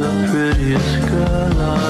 the prettiest girl I